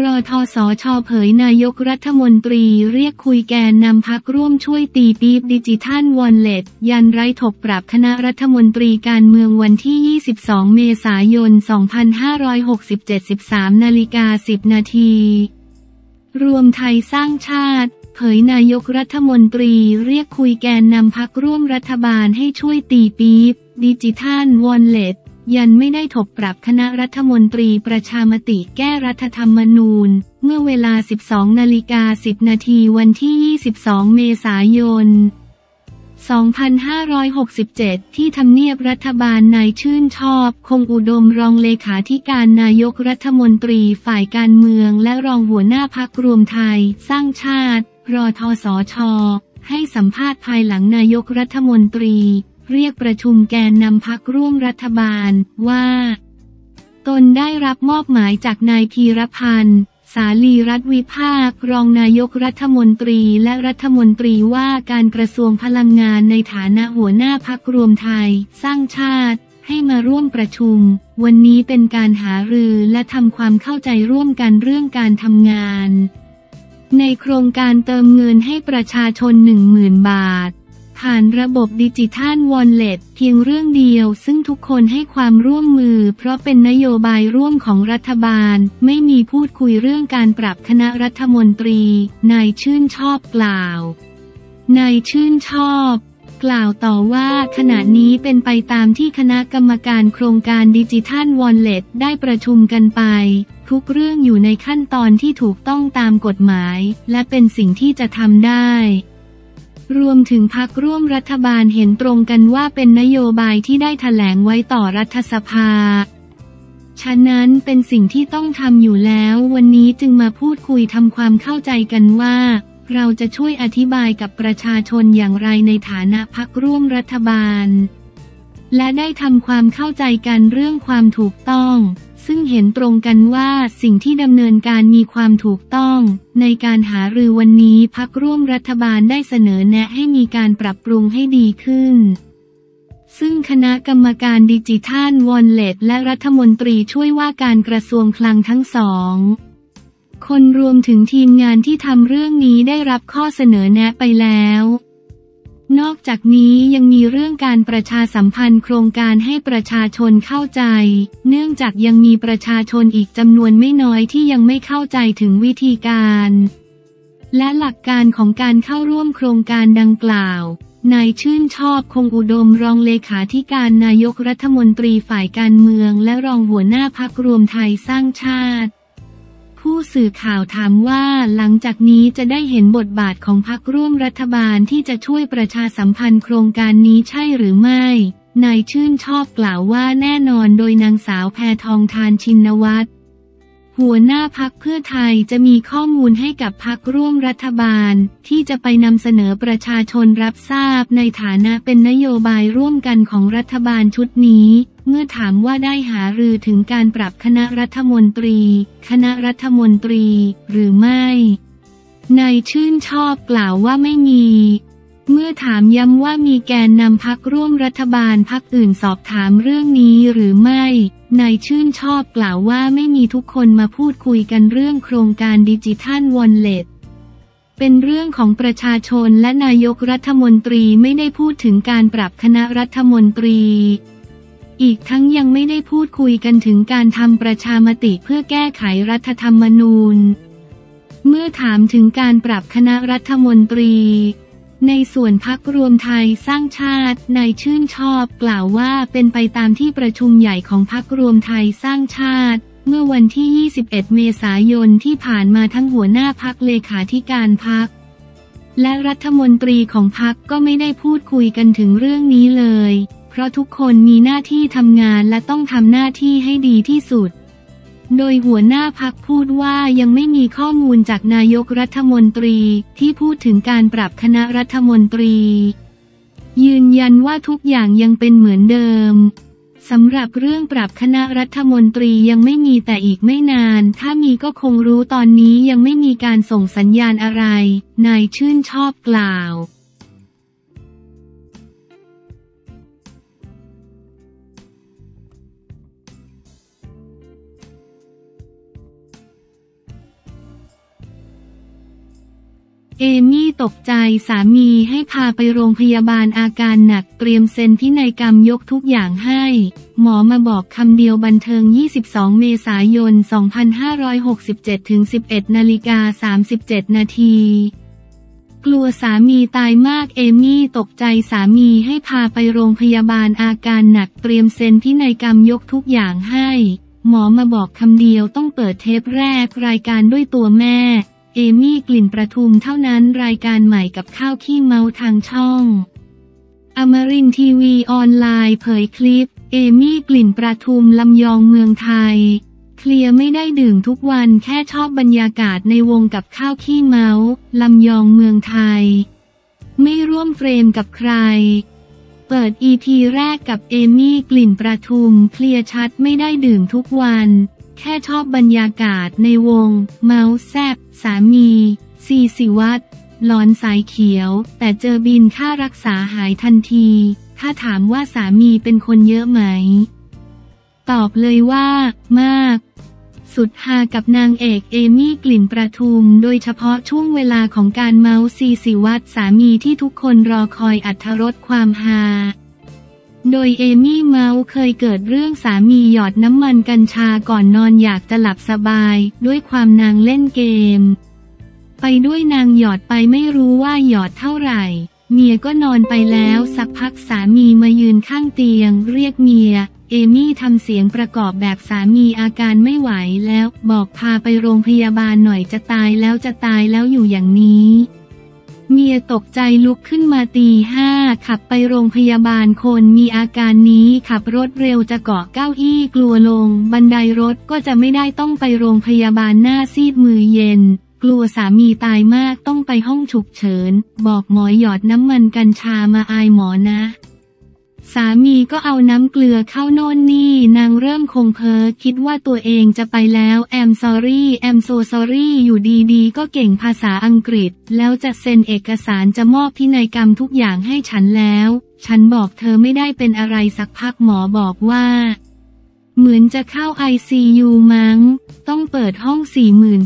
รอทอสอชอเผยนายกรัฐมนตรีเรียกคุยแกนนำพักร่วมช่วยตีปี๊บดิจิทัลวอลเล็ตยันไร้ถกปรับคณะรัฐมนตรีการเมืองวันที่ 22 เมษายน 2567 13นาฬิกา 10 นาที รวมไทยสร้างชาติ เผยนายกรัฐมนตรีเรียกคุยแกนนำพักร่วมรัฐบาลให้ช่วยตีปี๊บดิจิทัลวอลเล็ต ยันไม่ได้ถกปรับคณะรัฐมนตรีประชามติแก้รัฐธรรมนูญ เมื่อเวลา 12 นาฬิกา 10 นาทีวันที่ 22 เมษายน 2567 ที่ทำเนียบรัฐบาลนายชื่นชอบ คงอุดมรองเลขาธิการนายกรัฐมนตรีฝ่ายการเมือง และรองหัวหน้าพักรวมไทย สร้างชาติ รอทอสอชอให้สัมภาษณ์ภายหลังนายกรัฐมนตรี เรียกประชุมแกนนำพักร่วมรัฐบาล ว่า ตนได้รับมอบหมายจากนายพีรพันธ์สาลีรัฐวิภาค รองนายกรัฐมนตรีและรัฐมนตรีว่าการกระทรวงพลังงานในฐานะหัวหน้าพักรวมไทย สร้างชาติ ให้มาร่วมประชุม วันนี้เป็นการหารือและทำความเข้าใจร่วมกันเรื่องการทำงาน ในโครงการเติมเงินให้ประชาชนหนึ่งหมื่นบาท ผ่านระบบดิจิทัลวอลเล็ตเพียงเรื่องเดียว ซึ่งทุกคนให้ความร่วมมือ เพราะเป็นนโยบายร่วมของรัฐบาล ไม่มีพูดคุยเรื่องการปรับคณะรัฐมนตรี นายชื่นชอบกล่าว นายชื่นชอบกล่าวต่อว่าขณะนี้เป็นไปตามที่คณะกรรมการโครงการดิจิทัลวอลเล็ตได้ประชุมกันไป ทุกเรื่องอยู่ในขั้นตอนที่ถูกต้องตามกฎหมาย และเป็นสิ่งที่จะทำได้ รวมถึงพักร่วมรัฐบาลเห็นตรงกันว่าเป็นนโยบายที่ได้ถแถลงไว้ต่อรัฐสภา ฉะนั้นเป็นสิ่งที่ต้องทำอยู่แล้ว วันนี้จึงมาพูดคุยทำความเข้าใจกันว่า เราจะช่วยอธิบายกับประชาชนอย่างไรในฐานะพักร่วมรัฐบาล และได้ทำความเข้าใจกันเรื่องความถูกต้อง ซึ่งเห็นตรงกันว่าสิ่งที่ดำเนินการมีความถูกต้อง ในการหารือวันนี้พักร่วมรัฐบาลได้เสนอแนะให้มีการปรับปรุงให้ดีขึ้น ซึ่งคณะกรรมการดิจิทัลวอลเล็ตและรัฐมนตรีช่วยว่าการกระทรวงคลังทั้งสองคนรวมถึงทีมงานที่ทำเรื่องนี้ได้รับข้อเสนอแนะไปแล้ว นอกจากนี้ยังมีเรื่องการประชาสัมพันธ์โครงการให้ประชาชนเข้าใจ เนื่องจากยังมีประชาชนอีกจำนวนไม่น้อยที่ยังไม่เข้าใจถึงวิธีการ และหลักการของการเข้าร่วมโครงการดังกล่าวนายชื่นชอบคงอุดมรองเลขาธิการนายกรัฐมนตรีฝ่ายการเมือง และรองหัวหน้าพักรวมไทยสร้างชาติ ผู้สื่อข่าวถามว่าหลังจากนี้จะได้เห็นบทบาทของพรรคร่วมรัฐบาลที่จะช่วยประชาสัมพันธ์โครงการนี้ใช่หรือไม่ นายชื่นชอบกล่าวว่าแน่นอนโดยนางสาวแพทองทานชินวัตร หัวหน้าพักเพื่อไทยจะมีข้อมูลให้กับพักร่วมรัฐบาล ที่จะไปนำเสนอประชาชนรับทราบในฐานะเป็นนโยบายร่วมกันของรัฐบาลชุดนี้ เมื่อถามว่าได้หารือถึงการปรับคณะรัฐมนตรี คณะรัฐมนตรี หรือไม่นายชื่นชอบกล่าวว่าไม่มี เมื่อถามย้ำว่ามีแกนนำพักร่วมรัฐบาลพักอื่นสอบถามเรื่องนี้หรือไม่ นายชื่นชอบกล่าวว่าไม่มีทุกคนมาพูดคุยกันเรื่องโครงการดิจิทัลวอลเล็ตเป็นเรื่องของประชาชนและนายกรัฐมนตรีไม่ได้พูดถึงการปรับคณะรัฐมนตรี อีกทั้งยังไม่ได้พูดคุยกันถึงการทำประชามติเพื่อแก้ไขรัฐธรรมนูญ เมื่อถามถึงการปรับคณะรัฐมนตรี ในส่วนพักรวมไทยสร้างชาตินายชื่นชอบกล่าวว่าเป็นไปตามที่ประชุมใหญ่ของพักรวมไทยสร้างชาติ เมื่อวันที่ 21 เมษายนที่ผ่านมาทั้งหัวหน้าพักเลขาธิการพัก และรัฐมนตรีของพักก็ไม่ได้พูดคุยกันถึงเรื่องนี้เลย เพราะทุกคนมีหน้าที่ทำงานและต้องทำหน้าที่ให้ดีที่สุด โดยหัวหน้าพักพูดว่ายังไม่มีข้อมูลจากนายกรัฐมนตรีที่พูดถึงการปรับคณะรัฐมนตรี ยืนยันว่าทุกอย่างยังเป็นเหมือนเดิมสำหรับเรื่องปรับคณะรัฐมนตรียังไม่มีแต่อีกไม่นาน ถ้ามีก็คงรู้ตอนนี้ยังไม่มีการส่งสัญญาณอะไร นายชื่นชอบกล่าว เอมี่ตกใจสามีให้พาไปโรงพยาบาลอาการหนักเตรียมเซ็นพินัยกรรมยกทุกอย่างให้ หมอมาบอกคำเดียวบันเทิง 22 เมษายน 2567 ถึง 11 นาฬิกา 37 นาทีกลัวสามีตายมากเอมี่ตกใจสามีให้พาไปโรงพยาบาลอาการหนักเตรียมเซ็นพินัยกรรมยกทุกอย่างให้ หมอมาบอกคำเดียวต้องเปิดเทปแรกรายการด้วยตัวแม่ เอมี่กลิ่นประทุมเท่านั้นรายการใหม่กับข้าวขี้เมาทางช่อง อมรินทร์ทีวีออนไลน์เผยคลิป เอมี่กลิ่นประทุมลำยองเมืองไทย เคลียร์ไม่ได้ดื่มทุกวันแค่ชอบบรรยากาศในวงกับข้าวขี้เมาลำยองเมืองไทย ไม่ร่วมเฟรมกับใคร เปิด EP แรกกับเอมี่กลิ่นประทุมเคลียร์ชัดไม่ได้ดื่มทุกวัน แค่ชอบบรรยากาศในวง เมาส์แซบสามี ซีสิวัตรหลอนสายเขียว แต่เจอบินค่ารักษาหายทันที ถ้าถามว่าสามีเป็นคนเยอะไหม ตอบเลยว่า มาก สุดฮากับนางเอกเอมี่กลิ่นประทุม โดยเฉพาะช่วงเวลาของการเมาส์ซีสิวัตรสามีที่ทุกคนรอคอยอัธรสความฮา โดยเอมี่เมาส์เคยเกิดเรื่องสามีหยอดน้ำมันกัญชาก่อนนอนอยากจะหลับสบาย ด้วยความนางเล่นเกม ไปด้วยนางหยอดไปไม่รู้ว่าหยอดเท่าไหร่ เมียก็นอนไปแล้วสักพักสามีมายืนข้างเตียง เรียกเมีย เอมี่ทำเสียงประกอบแบบสามีอาการไม่ไหวแล้ว บอกพาไปโรงพยาบาลหน่อยจะตายแล้วจะตายแล้วอยู่อย่างนี้ เมียตกใจลุกขึ้นมาตีห้าขับไปโรงพยาบาลคนมีอาการนี้ขับรถเร็วจะเกาะเก้าอี้กลัวลง บันไดรถก็จะไม่ได้ต้องไปโรงพยาบาลหน้าซีดมือเย็น กลัวสามีตายมากต้องไปห้องฉุกเฉิน บอกหมอหยอดน้ำมันกัญชามาอายหมอนะ สามีก็เอาน้ำเกลือเข้าโน่นนี่ นางเริ่มคงเพ้อคิดว่าตัวเองจะไปแล้วแอมซอรี่แอมโซซอรี่อยู่ดีๆ ก็เก่งภาษาอังกฤษ แล้วจะเซ็นเอกสารจะมอบพินัยกรรมทุกอย่างให้ฉันแล้ว ฉันบอกเธอไม่ได้เป็นอะไรสักพักหมอบอกว่า เหมือนจะเข้า ICU มั้ง ต้องเปิดห้อง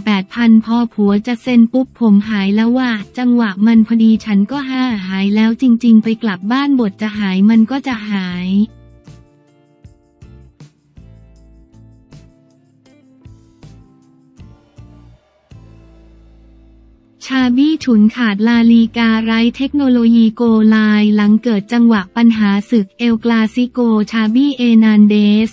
48,000 พอผัวจะเซ็นปุ๊บผมหายแล้วว่ะ จังหวะมันพอดีฉันก็ห้าหายแล้วจริง ๆ ไปกลับบ้านบทจะหายมันก็จะหายชาบี้ฉุนขาดลาลีกาไร้เทคโนโลยีโกลไลน์หลังเกิดจังหวะปัญหาศึกเอลกลาซิโกชาบี้เอร์นานเดซ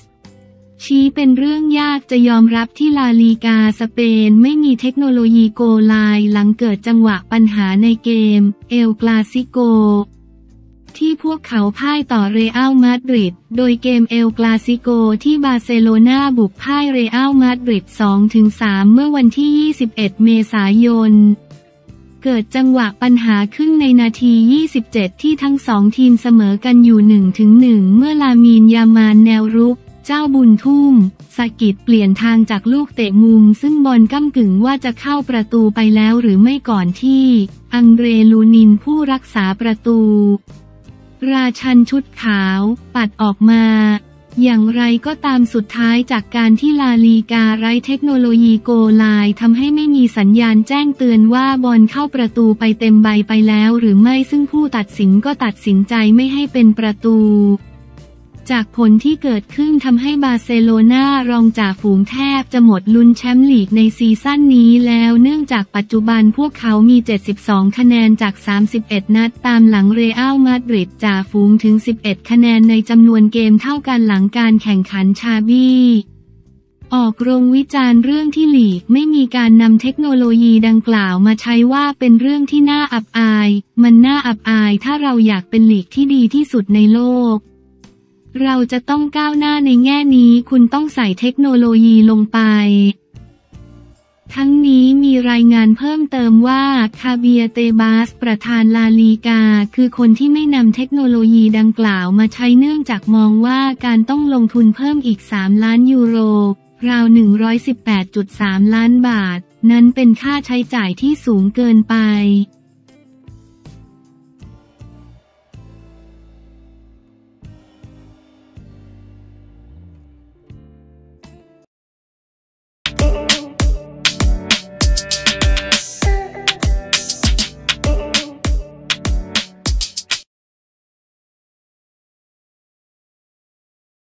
ชี้เป็นเรื่องยากจะยอมรับที่ลาลีกาสเปนไม่มีเทคโนโลยีโกลไลน์หลังเกิดจังหวะปัญหาในเกม เอลกลาซิโก ที่พวกเขาพ่ายต่อเรอัลมาดริด โดยเกมเอลกลาซิโกที่บาร์เซโลนาบุกพ่ายเรอัลมาดริด 2-3 เมื่อวันที่ 21 เมษายนเกิดจังหวะปัญหาขึ้นในนาที 27 ที่ทั้งสองทีมเสมอกันอยู่ 1-1 เมื่อลามีนยามานแนวรุก เจ้าบุญทุ่มสกิดเปลี่ยนทางจากลูกเตะมุม ซึ่งบอลก้ากึ่งว่าจะเข้าประตูไปแล้วหรือไม่ก่อนที่ อังเรลูนินผู้รักษาประตู ราชันชุดขาว ปัดออกมา อย่างไรก็ตามสุดท้ายจากการที่ลาลีกาไร้เทคโนโลยีโกลไลน์ทำให้ไม่มีสัญญาณแจ้งเตือนว่าบอลเข้าประตูไปเต็มใบไปแล้วหรือไม่ซึ่งผู้ตัดสินก็ตัดสินใจไม่ให้เป็นประตู จากผลที่เกิดขึ้นทำให้บาร์เซโลนารองจ่าฝูงแทบจะหมดลุ้นแชมป์ลีกในซีซั่นนี้แล้วเนื่องจากปัจจุบันพวกเขามี 72 คะแนนจาก 31 นัดตามหลังเรอัลมาดริดจ่าฝูงถึง 11 คะแนนในจำนวนเกมเท่ากันหลังการแข่งขันชาบี้ออกโรงวิจารณ์เรื่องที่หลีกไม่มีการนำเทคโนโลยีดังกล่าวมาใช้ว่าเป็นเรื่องที่น่าอับอาย มันน่าอับอายถ้าเราอยากเป็นหลีกที่ดีที่สุดในโลก เราจะต้องก้าวหน้าในแง่นี้คุณต้องใส่เทคโนโลยีลงไป ทั้งนี้มีรายงานเพิ่มเติมว่าคาเบียเตบาส ประธานลาลีกา คือคนที่ไม่นำเทคโนโลยีดังกล่าวมาใช้เนื่องจากมองว่าการต้องลงทุนเพิ่มอีก 3 ล้านยูโร ราว 118.3 ล้านบาท นั้นเป็นค่าใช้จ่ายที่สูงเกินไป